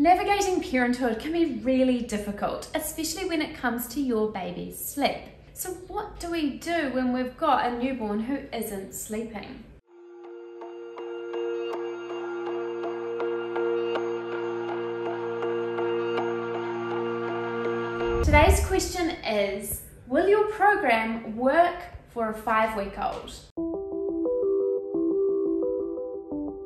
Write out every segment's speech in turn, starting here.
Navigating parenthood can be really difficult, especially when it comes to your baby's sleep. So what do we do when we've got a newborn who isn't sleeping? Today's question is, will your program work for a five-week-old?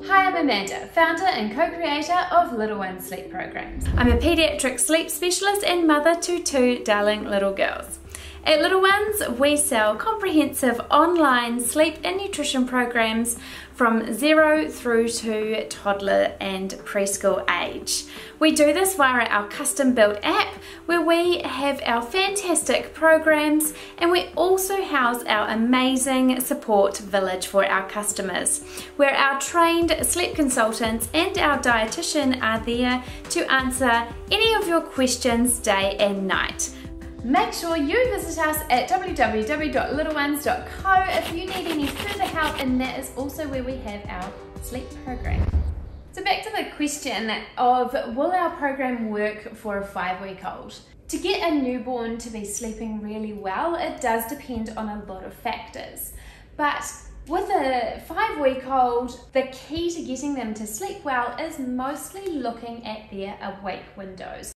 Hi, I'm Amanda, founder and co-creator of Little One Sleep Programs. I'm a pediatric sleep specialist and mother to two darling little girls. At Little Ones, we sell comprehensive online sleep and nutrition programs from zero through to toddler and preschool age. We do this via our custom built app where we have our fantastic programs and we also house our amazing support village for our customers where our trained sleep consultants and our dietitian are there to answer any of your questions day and night. Make sure you visit us at www.littleones.co if you need any further help and that is also where we have our sleep program. So back to the question of will our program work for a five week old? To get a newborn to be sleeping really well, it does depend on a lot of factors. But with a five week old, the key to getting them to sleep well is mostly looking at their awake windows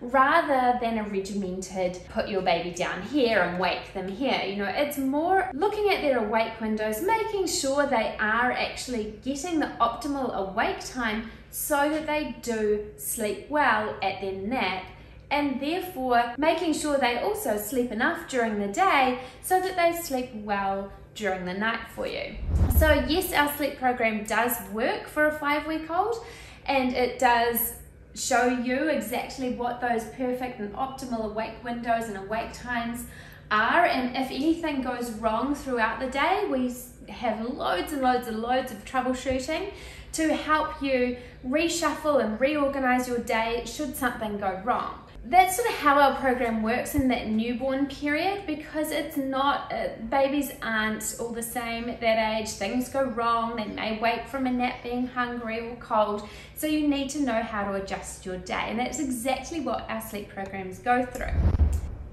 rather than a regimented put your baby down here and wake them here. You know, it's more looking at their awake windows, making sure they are actually getting the optimal awake time so that they do sleep well at their nap and therefore making sure they also sleep enough during the day so that they sleep well during the night for you. So yes, our sleep program does work for a five week old and it does show you exactly what those perfect and optimal awake windows and awake times are and if anything goes wrong throughout the day we have loads and loads and loads of troubleshooting to help you reshuffle and reorganize your day should something go wrong that's sort of how our program works in that newborn period because it's not, uh, babies aren't all the same at that age. Things go wrong. They may wake from a nap being hungry or cold. So you need to know how to adjust your day. And that's exactly what our sleep programs go through.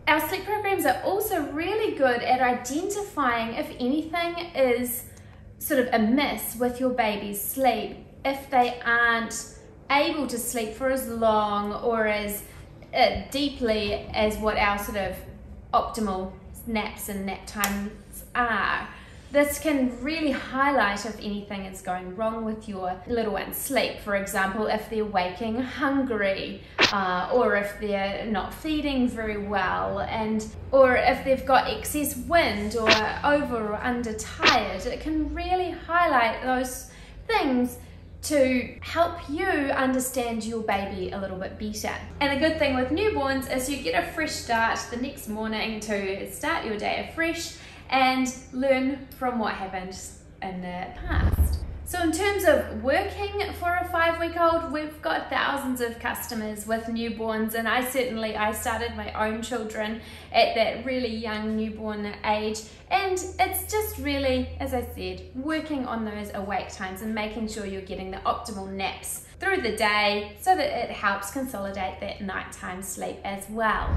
Our sleep programs are also really good at identifying if anything is sort of amiss with your baby's sleep, if they aren't able to sleep for as long or as uh, deeply as what our sort of optimal naps and nap times are. This can really highlight if anything is going wrong with your little one's sleep. For example, if they're waking hungry, uh, or if they're not feeding very well, and or if they've got excess wind, or over or under tired. It can really highlight those things to help you understand your baby a little bit better. And the good thing with newborns is you get a fresh start the next morning to start your day afresh and learn from what happened in the past. So in terms of working for a five week old, we've got thousands of customers with newborns and I certainly, I started my own children at that really young newborn age and it's just really, as I said, working on those awake times and making sure you're getting the optimal naps through the day so that it helps consolidate that nighttime sleep as well.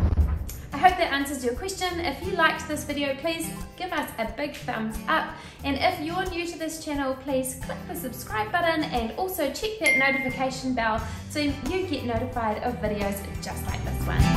Hope that answers your question. If you liked this video, please give us a big thumbs up. And if you're new to this channel, please click the subscribe button and also check that notification bell so you get notified of videos just like this one.